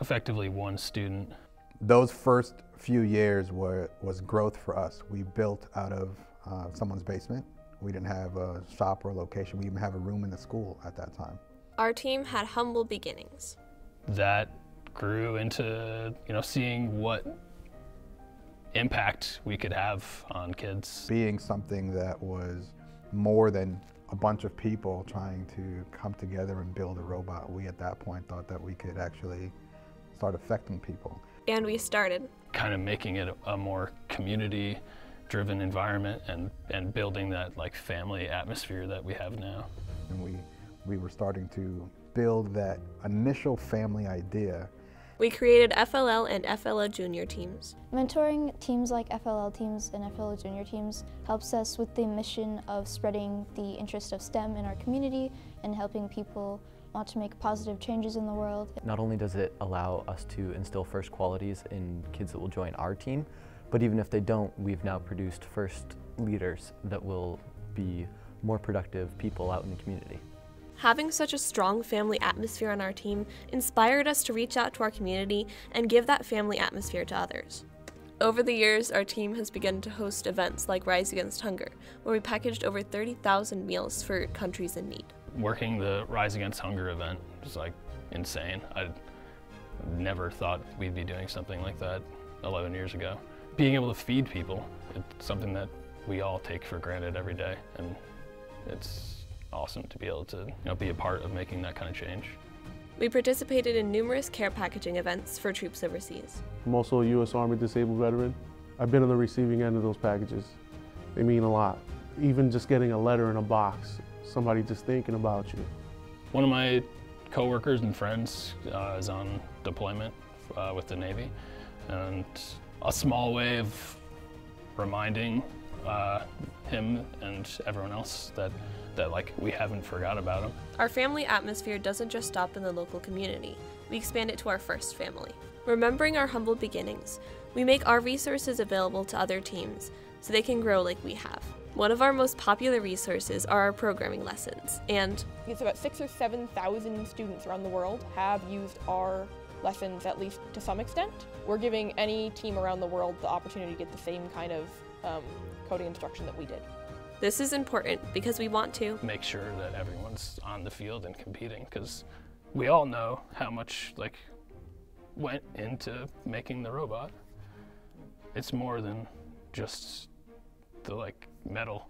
effectively one student. Those first few years were was growth for us. We built out of uh, someone's basement. We didn't have a shop or a location. We didn't have a room in the school at that time. Our team had humble beginnings. That grew into you know seeing what impact we could have on kids. Being something that was more than a bunch of people trying to come together and build a robot, we at that point thought that we could actually start affecting people. And we started. Kind of making it a more community driven environment and, and building that like family atmosphere that we have now. And we, we were starting to build that initial family idea we created FLL and FLL junior teams. Mentoring teams like FLL teams and FLL junior teams helps us with the mission of spreading the interest of STEM in our community and helping people want to make positive changes in the world. Not only does it allow us to instill first qualities in kids that will join our team, but even if they don't, we've now produced first leaders that will be more productive people out in the community. Having such a strong family atmosphere on our team inspired us to reach out to our community and give that family atmosphere to others. Over the years, our team has begun to host events like Rise Against Hunger, where we packaged over 30,000 meals for countries in need. Working the Rise Against Hunger event was like insane. I never thought we'd be doing something like that 11 years ago. Being able to feed people, it's something that we all take for granted every day, and it's awesome to be able to you know, be a part of making that kind of change. We participated in numerous care packaging events for troops overseas. I'm also a U.S. Army disabled veteran. I've been on the receiving end of those packages. They mean a lot. Even just getting a letter in a box, somebody just thinking about you. One of my coworkers and friends uh, is on deployment uh, with the Navy, and a small way of reminding uh, him and everyone else that that like we haven't forgot about him. Our family atmosphere doesn't just stop in the local community. We expand it to our first family. Remembering our humble beginnings, we make our resources available to other teams so they can grow like we have. One of our most popular resources are our programming lessons, and it's about six or 7,000 students around the world have used our lessons at least to some extent. We're giving any team around the world the opportunity to get the same kind of um, coding instruction that we did. This is important because we want to make sure that everyone's on the field and competing because we all know how much like went into making the robot. It's more than just the like metal